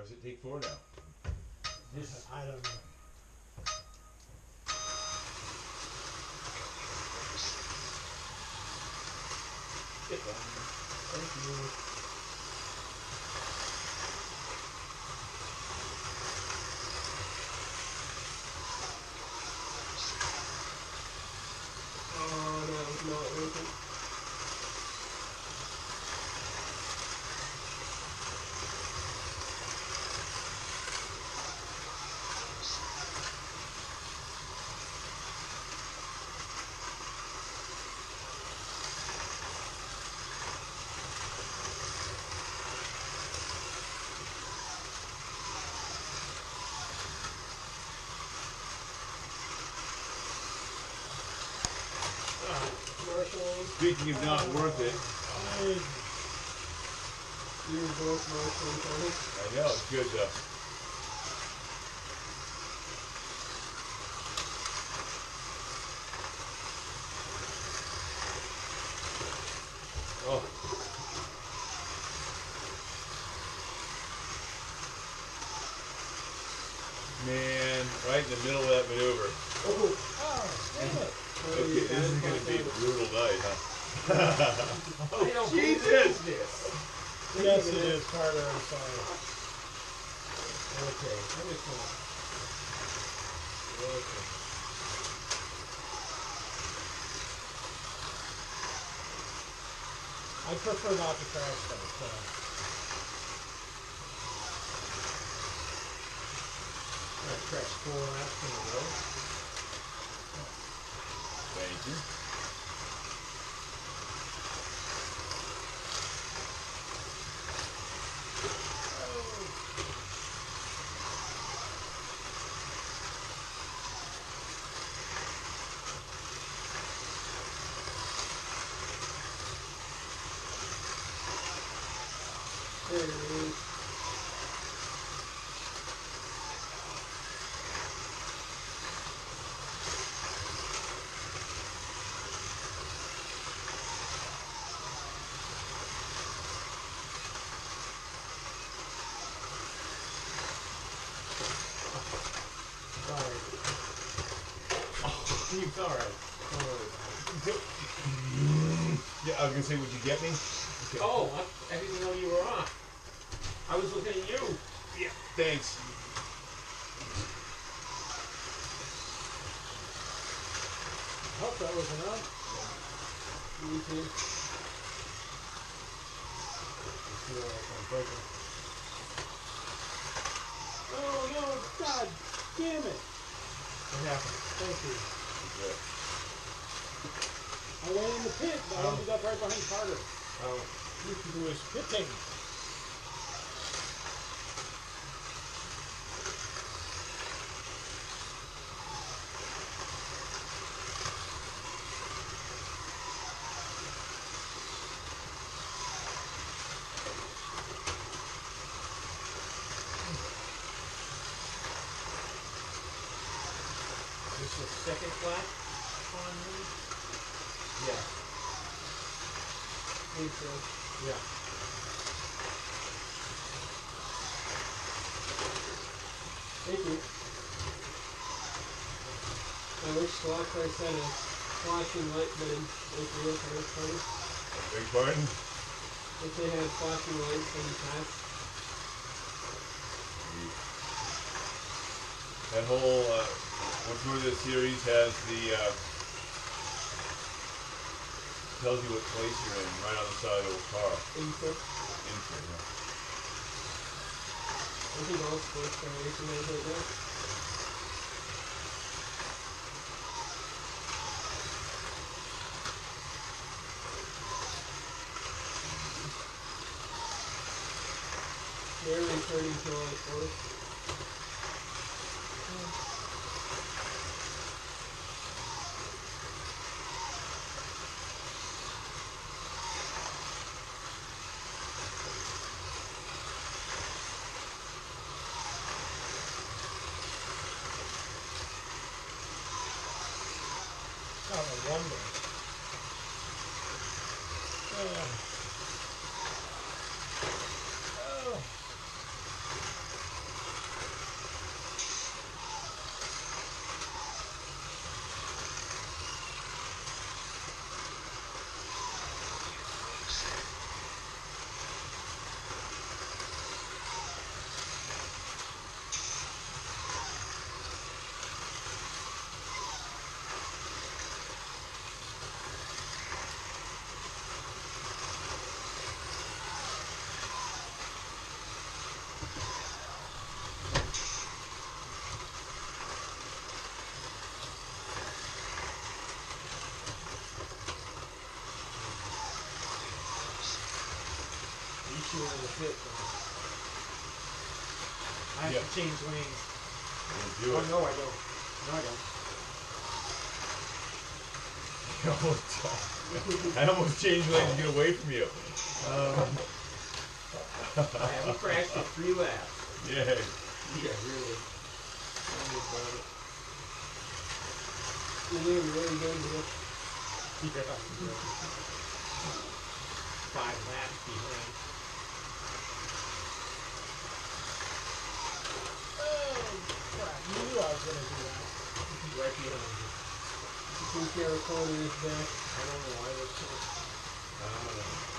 Or is it take four now? This, I don't know. Thank you. Oh, no, it's not working. Marshall, Speaking of not worth it. I know it's good though. Oh, man, right in the middle of that maneuver. Oh, Oh, damn it. Okay, this is gonna be a brutal night, huh? I don't Jesus! this. Yes, it is, Carter, I'm sorry. Okay, let me come on. Okay. I prefer not to crash though, so. I pressed four laps in a row. Thank you. Is. Sorry. Oh, Alright. Sorry. Yeah, I was gonna say, would you get me? Okay. Oh, I, I didn't know you were on. I was looking at you. yeah, thanks. Hope that was enough. Me too. feel like I'm breaking. Oh no, God damn it. What happened? Thank you. Yeah. I went in the pit, but I oh. ended up right behind Carter. Oh, Who was pitting. this is second flat on me? Yeah. Think so. Yeah. Thank you. I wish Slots I said a flashing light men if you look at this funny. Big pardon? If they had flashing lights when you pass. That whole, uh, one tour of Muruda series has the uh, tells you what place you're in right on the side of the car. Info. Info. Yeah. I think all sports can racing like that. Nearly 30 to the pit. I have Yeah. to change lanes. Do Oh it. no, I don't. No, I don't. I almost, I almost changed lanes to get away from you. Um, I haven't crashed in three laps. yeah. Yeah, really. Tell me about it. You're doing really good here. Yeah. Five laps behind. Oh crap! You knew I was gonna do that. Right behind you. Team Caracona is back. I don't know why this. I don't know.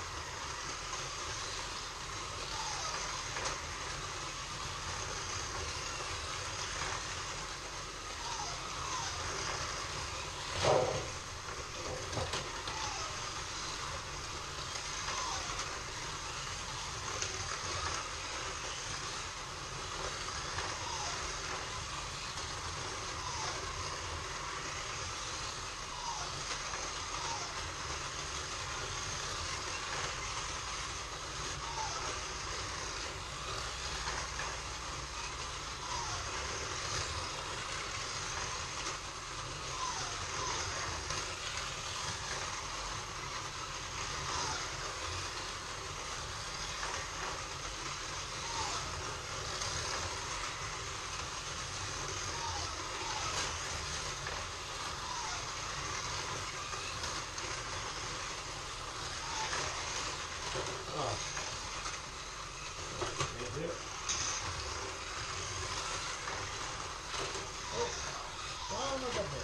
Gracias.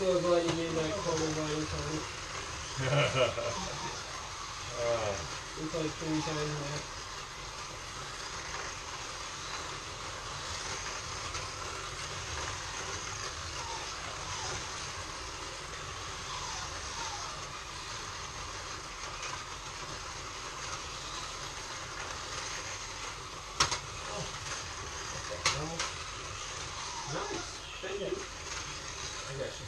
So glad you made that corner line time. Uh, It's like three times that. Nice. Thank you. I got you.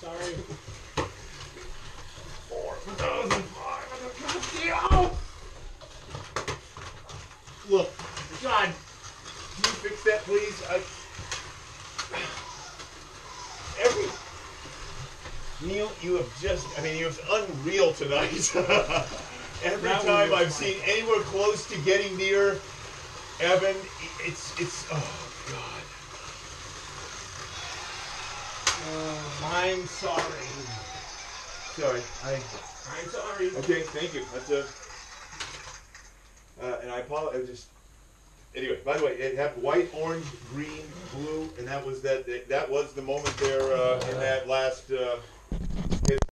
Sorry. please. I. Every. Neal, you have just. I mean, you was unreal tonight. Every That time I've fun. seen anywhere close to getting near Evan, it's it's. Oh God. Uh, I'm sorry. Sorry. I. I'm sorry. Okay, thank you. That's a. Uh, and I apologize. Just anyway. By the way, it had white, orange, green, blue, and that was that. That was the moment there uh, in that last uh,